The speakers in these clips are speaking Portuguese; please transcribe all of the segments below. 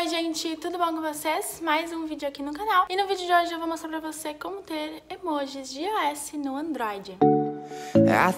Oi, gente, tudo bom com vocês? Mais um vídeo aqui no canal. E no vídeo de hoje eu vou mostrar pra você como ter emojis de iOS no Android. I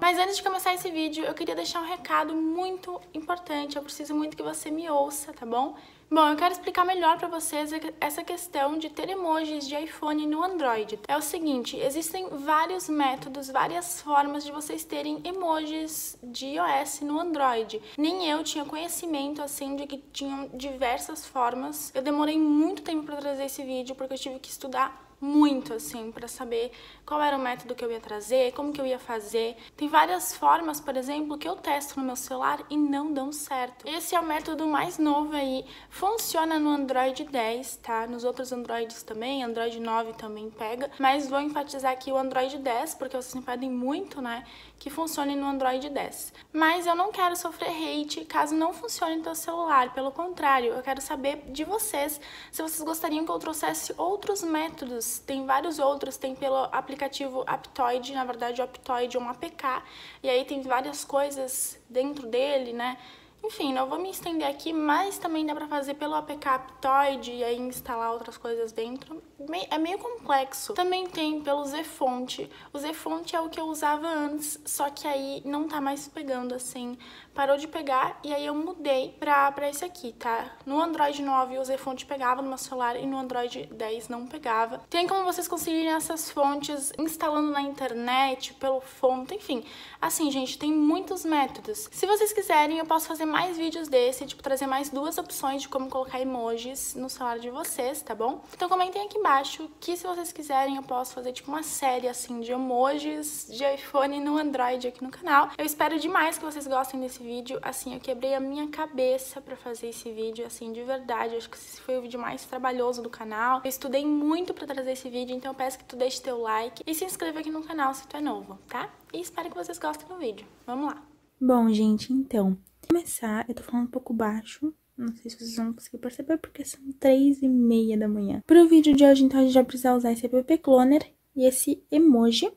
Mas antes de começar esse vídeo, eu queria deixar um recado muito importante. Eu preciso muito que você me ouça, tá bom? Bom, eu quero explicar melhor para vocês essa questão de ter emojis de iPhone no Android. É o seguinte, existem vários métodos, várias formas de vocês terem emojis de iOS no Android. Nem eu tinha conhecimento assim de que tinham diversas formas. Eu demorei muito tempo para trazer esse vídeo porque eu tive que estudar muito assim para saber qual era o método que eu ia trazer, como que eu ia fazer. Tem várias formas, por exemplo, que eu testo no meu celular e não dão certo. Esse é o método mais novo aí, funciona no Android 10, tá? Nos outros Androids também, Android 9 também pega, mas vou enfatizar aqui o Android 10 porque vocês me pedem muito, né, que funcione no Android 10. Mas eu não quero sofrer hate caso não funcione no teu celular, pelo contrário, eu quero saber de vocês se vocês gostariam que trouxesse outros métodos tem vários outros, tem pelo aplicativo Aptoide, na verdade o é um APK, e aí tem várias coisas dentro dele, né? Enfim, não vou me estender aqui, mas também dá pra fazer pelo APK Aptoide e aí instalar outras coisas dentro. É meio complexo. Também tem pelo Zfonte. O Zfonte é o que eu usava antes, só que aí não tá mais pegando assim. Parou de pegar e aí eu mudei pra, pra esse aqui, tá? No Android 9 o Zfonte pegava no meu celular e no Android 10 não pegava. Tem como vocês conseguirem essas fontes instalando na internet, pelo fonte, enfim. Assim, gente, tem muitos métodos. Se vocês quiserem, eu posso fazer mais vídeos desse, tipo, trazer mais duas opções de como colocar emojis no celular de vocês, tá bom? Então comentem aqui embaixo que se vocês quiserem eu posso fazer, tipo, uma série, assim, de emojis de iPhone no Android aqui no canal. Eu espero demais que vocês gostem desse vídeo, assim, eu quebrei a minha cabeça pra fazer esse vídeo, assim, de verdade, acho que esse foi o vídeo mais trabalhoso do canal. Eu estudei muito pra trazer esse vídeo, então peço que tu deixe teu like e se inscreva aqui no canal se tu é novo, tá? E espero que vocês gostem do vídeo. Vamos lá! Bom, gente, então, começar, eu tô falando um pouco baixo, não sei se vocês vão conseguir perceber, porque são três e meia da manhã. Pro vídeo de hoje, então, a gente vai precisar usar esse app cloner e esse emoji.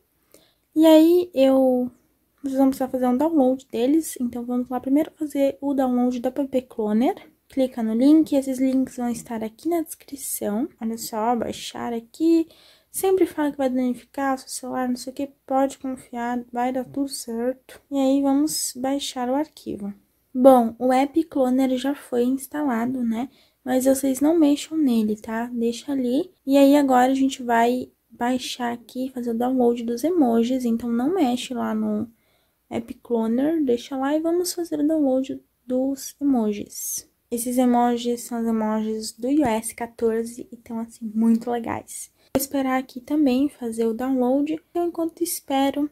E aí, eu... Vocês vão precisar fazer um download deles, então vamos lá primeiro fazer o download do app cloner. Clica no link, esses links vão estar aqui na descrição. Olha só, baixar aqui... Sempre fala que vai danificar seu celular, não sei o que, pode confiar, vai dar tudo certo. E aí, vamos baixar o arquivo. Bom, o App Cloner já foi instalado, né? Mas vocês não mexam nele, tá? Deixa ali. E aí, agora a gente vai baixar aqui, fazer o download dos emojis. Então, não mexe lá no App Cloner, deixa lá e vamos fazer o download dos emojis. Esses emojis são os emojis do iOS 14 e estão, assim, muito legais. Vou esperar aqui também fazer o download. Então, enquanto espero,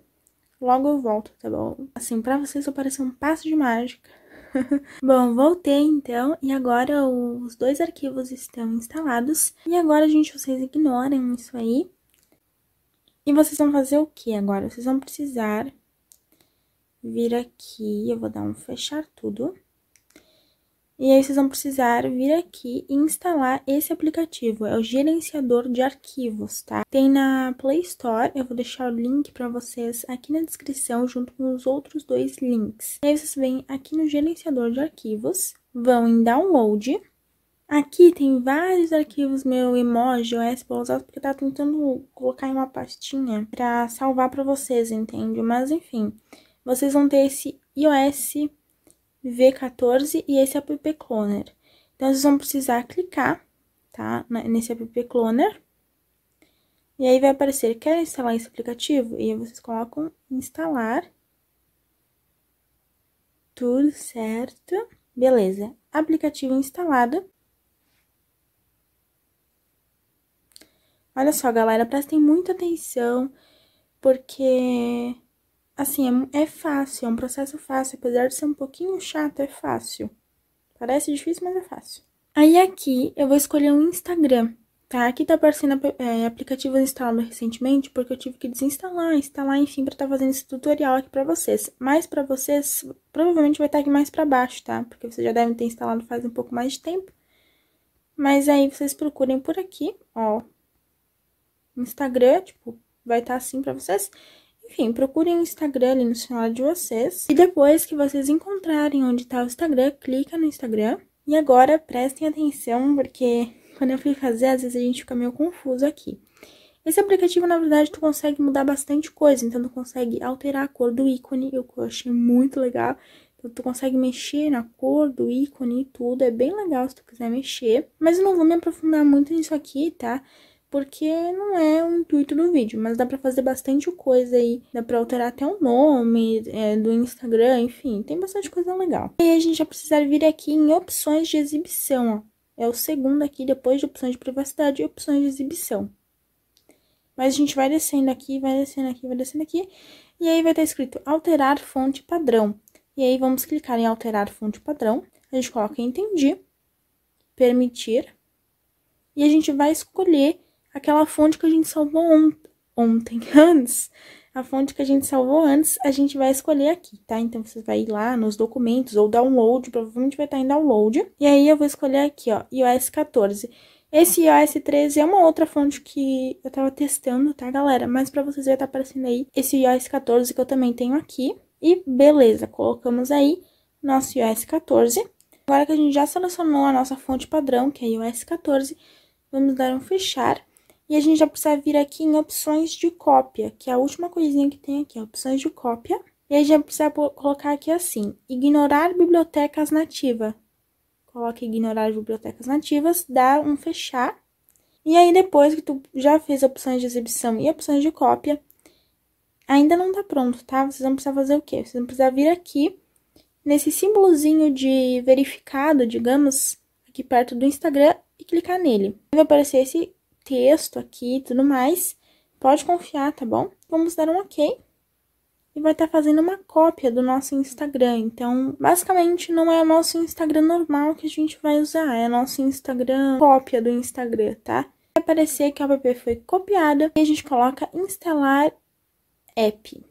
logo eu volto, tá bom? Assim, pra vocês vai parecer um passo de mágica. bom, voltei então, e agora os dois arquivos estão instalados. E agora, gente, vocês ignorem isso aí. E vocês vão fazer o que agora? Vocês vão precisar vir aqui, eu vou dar um fechar tudo. E aí, vocês vão precisar vir aqui e instalar esse aplicativo, é o gerenciador de arquivos, tá? Tem na Play Store, eu vou deixar o link para vocês aqui na descrição, junto com os outros dois links. E aí, vocês vêm aqui no gerenciador de arquivos, vão em download. Aqui tem vários arquivos meu emoji OS usar, porque tava tentando colocar em uma pastinha para salvar para vocês, entende? Mas, enfim, vocês vão ter esse iOS V14 e esse app cloner. Então, vocês vão precisar clicar, tá? Nesse app cloner. E aí vai aparecer, quer instalar esse aplicativo? E aí vocês colocam instalar. Tudo certo. Beleza. Aplicativo instalado. Olha só, galera, prestem muita atenção, porque Assim, é, é fácil, é um processo fácil, apesar de ser um pouquinho chato, é fácil. Parece difícil, mas é fácil. Aí aqui eu vou escolher um Instagram, tá? Aqui tá aparecendo é, aplicativos instalados recentemente, porque eu tive que desinstalar, instalar, enfim, pra estar tá fazendo esse tutorial aqui pra vocês. Mas pra vocês, provavelmente vai estar tá aqui mais pra baixo, tá? Porque vocês já devem ter instalado faz um pouco mais de tempo. Mas aí vocês procurem por aqui, ó. Instagram, tipo, vai estar tá assim pra vocês. Enfim, procurem o Instagram ali no celular de vocês. E depois que vocês encontrarem onde está o Instagram, clica no Instagram. E agora prestem atenção, porque quando eu fui fazer, às vezes a gente fica meio confuso aqui. Esse aplicativo, na verdade, tu consegue mudar bastante coisa. Então, tu consegue alterar a cor do ícone, eu achei muito legal. Então, tu consegue mexer na cor do ícone e tudo. É bem legal se tu quiser mexer. Mas eu não vou me aprofundar muito nisso aqui, tá? Porque não é o intuito do vídeo, mas dá pra fazer bastante coisa aí, dá pra alterar até o nome é, do Instagram, enfim, tem bastante coisa legal. E aí a gente vai precisar vir aqui em opções de exibição, ó. É o segundo aqui, depois de opções de privacidade e opções de exibição. Mas a gente vai descendo aqui, vai descendo aqui, vai descendo aqui, e aí vai estar escrito alterar fonte padrão. E aí vamos clicar em alterar fonte padrão, a gente coloca entendi, permitir, e a gente vai escolher aquela fonte que a gente salvou ont ontem, antes. A fonte que a gente salvou antes, a gente vai escolher aqui, tá? Então, você vai ir lá nos documentos ou download, provavelmente vai estar em download. E aí, eu vou escolher aqui, ó, iOS 14. Esse iOS 13 é uma outra fonte que eu tava testando, tá, galera? Mas pra vocês vai estar aparecendo aí esse iOS 14 que eu também tenho aqui. E beleza, colocamos aí nosso iOS 14. Agora que a gente já selecionou a nossa fonte padrão, que é iOS 14, vamos dar um fechar. E a gente já precisa vir aqui em opções de cópia, que é a última coisinha que tem aqui, opções de cópia. E aí já precisa colocar aqui assim, ignorar bibliotecas nativas. Coloque ignorar bibliotecas nativas, dá um fechar. E aí depois que tu já fez opções de exibição e opções de cópia, ainda não tá pronto, tá? Vocês vão precisar fazer o quê? Vocês vão precisar vir aqui, nesse símbolozinho de verificado, digamos, aqui perto do Instagram, e clicar nele. Vai aparecer esse texto aqui e tudo mais. Pode confiar, tá bom? Vamos dar um ok. E vai estar tá fazendo uma cópia do nosso Instagram. Então, basicamente, não é o nosso Instagram normal que a gente vai usar. É nosso Instagram cópia do Instagram, tá? Vai aparecer que a app foi copiada. E a gente coloca instalar app.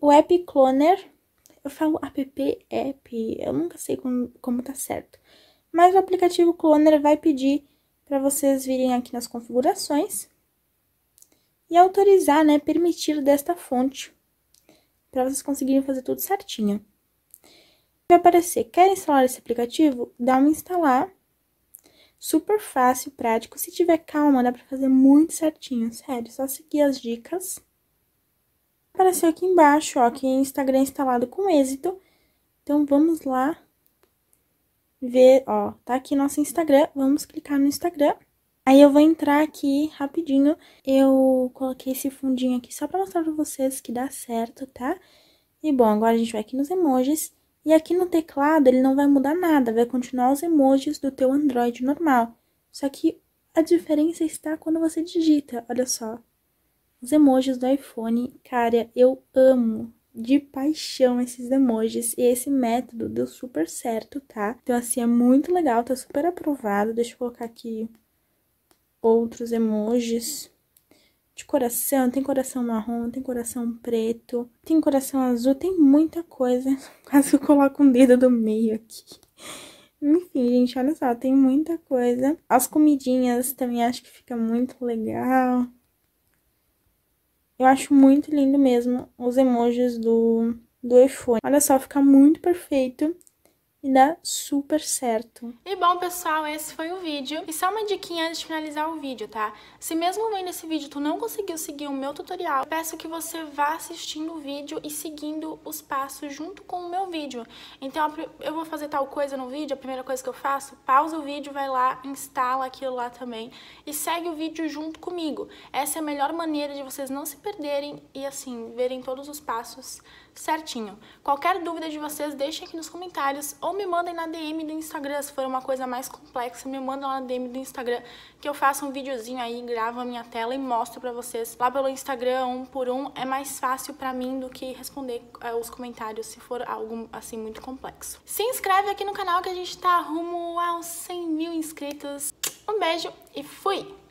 O app cloner, eu falo app, app, eu nunca sei como, como tá certo. Mas o aplicativo cloner vai pedir para vocês virem aqui nas configurações e autorizar, né, permitir desta fonte, para vocês conseguirem fazer tudo certinho. Vai aparecer, quer instalar esse aplicativo? Dá um instalar, super fácil, prático, se tiver calma dá para fazer muito certinho, sério, só seguir as dicas. Apareceu aqui embaixo, ó, que Instagram instalado com êxito, então vamos lá ver, ó, tá aqui nosso Instagram, vamos clicar no Instagram. Aí eu vou entrar aqui rapidinho, eu coloquei esse fundinho aqui só pra mostrar pra vocês que dá certo, tá? E bom, agora a gente vai aqui nos emojis, e aqui no teclado ele não vai mudar nada, vai continuar os emojis do teu Android normal. Só que a diferença está quando você digita, olha só. Os emojis do iPhone, cara, eu amo de paixão esses emojis e esse método deu super certo, tá? Então, assim, é muito legal, tá super aprovado. Deixa eu colocar aqui outros emojis de coração. Tem coração marrom, tem coração preto, tem coração azul, tem muita coisa. Quase eu coloco um dedo do meio aqui. Enfim, gente, olha só, tem muita coisa. As comidinhas também acho que fica muito legal. Eu acho muito lindo mesmo os emojis do, do iPhone. Olha só, fica muito perfeito e dá super certo. E bom, pessoal, esse foi o vídeo. E só uma diquinha antes de finalizar o vídeo, tá? Se mesmo vendo esse vídeo tu não conseguiu seguir o meu tutorial, peço que você vá assistindo o vídeo e seguindo os passos junto com o meu vídeo. Então, eu vou fazer tal coisa no vídeo, a primeira coisa que eu faço, pausa o vídeo, vai lá, instala aquilo lá também e segue o vídeo junto comigo. Essa é a melhor maneira de vocês não se perderem e, assim, verem todos os passos certinho. Qualquer dúvida de vocês, deixem aqui nos comentários ou me mandem na DM do Instagram, se for uma coisa mais complexa, me mandem lá na DM do Instagram, que eu faço um videozinho aí, gravo a minha tela e mostro pra vocês. Lá pelo Instagram, um por um, é mais fácil pra mim do que responder uh, os comentários, se for algo, assim, muito complexo. Se inscreve aqui no canal que a gente tá rumo aos 100 mil inscritos. Um beijo e fui!